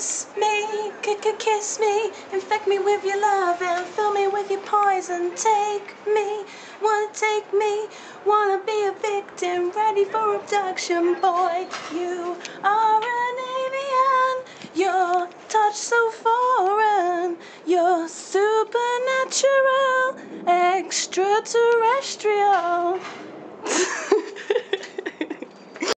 Kiss me, kiss me, infect me with your love and fill me with your poison. Take me, wanna take me, wanna be a victim, ready for abduction. Boy, you are an alien, your touch so foreign, you're supernatural, extraterrestrial.